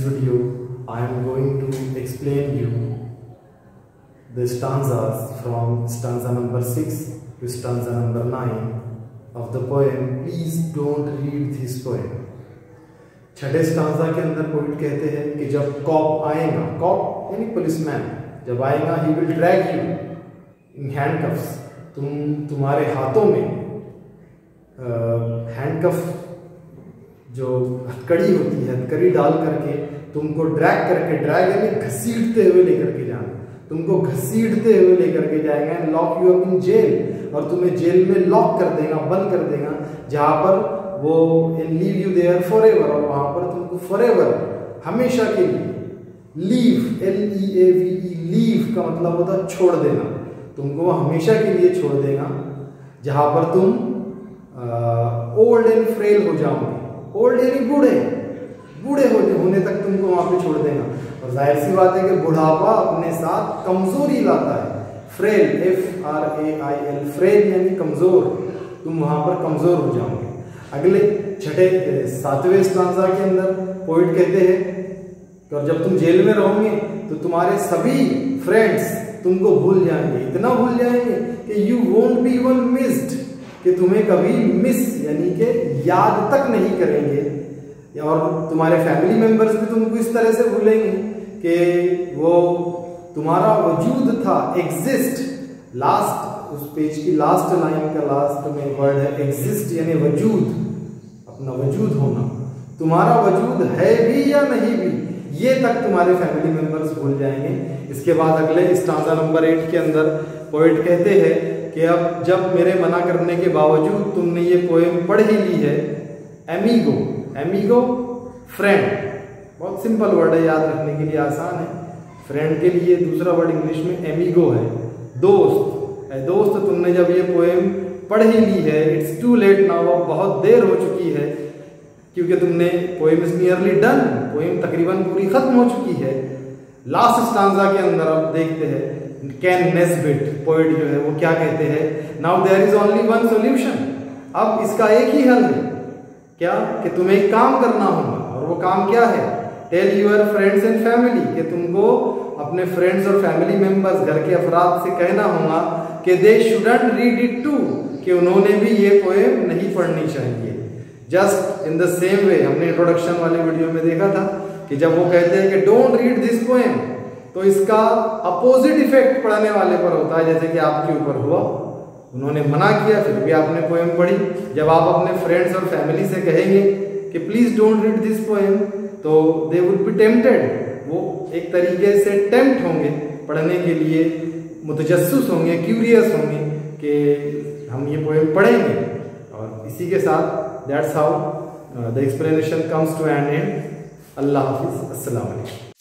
video I am going to explain you the stanzas from stanza number 6 to stanza number 9 of the poem Please don't read this poem. छठे stanza के अंदर poet कहते हैं कि जब corp आएगा corp यानी पुलिसमैन जब आएगा he will drag you in handcuffs तुम तुम्हारे हाथों में हैंडकफ जो हथकड़ी होती है, हथकड़ी डाल करके तुमको ड्रैग करके ड्रैग यानी घसीटते हुए लेकर के जाना। तुमको घसीटते हुए लेकर के जाएगा lock you up in jail और तुम्हें जेल में लॉक कर देगा, बंद कर देगा, जहाँ पर वो in leave you there forever और वहाँ पर तुमको फॉर एवर हमेशा के लिए leave L E A V E leave का मतलब होता है छोड़ देना। तुमको वो हमेशा के लिए छोड़ देगा, जहाँ पर तुम ओल्ड एंड फ्रेल हो जाओगे। ओल्ड यानी बूढ़े बूढ़े हो होने तक तुमको वहाँ पे छोड़ देगा। और ज़ाहिर सी बात है कि बुढ़ापा अपने साथ कमज़ोरी लाता है। Frail F R A I L frail यानी कमज़ोर। तुम वहाँ पर कमज़ोर हो जाओगे। अगले छठे सातवें स्टांजा के अंदर पोइट कहते हैं कि और जब तुम जेल में रहोगे तो तुम्हारे सभी फ्रेंड्स तुमको भूल जाएँगे। इतना भूल जाएँगे कि you won't be even missed कि तुम्हें कभी मिस यानी कि याद तक नहीं करेंगे। और तुम्हारे फैमिली मेंबर्स भी तुमको इस तरह से भूलेंगे कि वो तुम्हारा वजूद था एग्जिस्ट लास्ट उस पेज की लास्ट लाइन का लास्ट में वर्ड है एग्जिस्ट यानी वजूद, अपना वजूद होना। तुम्हारा वजूद है भी या नहीं भी, ये तक तुम्हारे फैमिली मेंबर्स भूल जाएँगे। इसके बाद अगले स्टांजा नंबर एट के अंदर पोइट कहते हैं कि अब जब मेरे मना करने के बावजूद तुमने ये पोएम पढ़ ही ली है एमीगो एमीगो फ्रेंड बहुत सिंपल वर्ड है, याद रखने के लिए आसान है। फ्रेंड के लिए दूसरा वर्ड इंग्लिश में एमीगो है। दोस्त है दोस्त, तुमने जब ये पोएम पढ़ ही ली है इट्स टू लेट नाउ अब बहुत देर हो चुकी है, क्योंकि तुमने poem is nearly done poem तकरीबन पूरी खत्म हो चुकी है। लास्ट स्टांजा के अंदर अब देखते हैं कैन नेस्बिट पोइट जो है, वो क्या कहते हैं? Now there is only one solution अब इसका एक ही हल है। क्या? कि तुम्हें एक काम करना होगा। और वो काम क्या है? Tell your friends and family कि तुमको अपने फ्रेंड्स और फैमिली मेंबर्स घर के अफराद से कहना होगा कि they shouldn't read it too कि उन्होंने भी ये पोएम नहीं पढ़नी चाहिए। Just in the same way हमने इंट्रोडक्शन वाले वीडियो में देखा था कि जब वो कहते हैं कि डोंट रीड दिस पोएम तो इसका अपोजिट इफ़ेक्ट पढ़ने वाले पर होता है, जैसे कि आपके ऊपर हुआ। उन्होंने मना किया, फिर भी आपने पोएम पढ़ी। जब आप अपने फ्रेंड्स और फैमिली से कहेंगे कि please don't read this poem तो दे वुड बी टेम्पटेड वो एक तरीके से टेम्प्ट होंगे, पढ़ने के लिए मुतजस्स होंगे क्यूरियस होंगे कि हम ये पोएम पढ़ेंगे। और इसी के साथ that's how the explanation comes to end and अल्लाह हाफिज़। अस्सलाम वालेकुम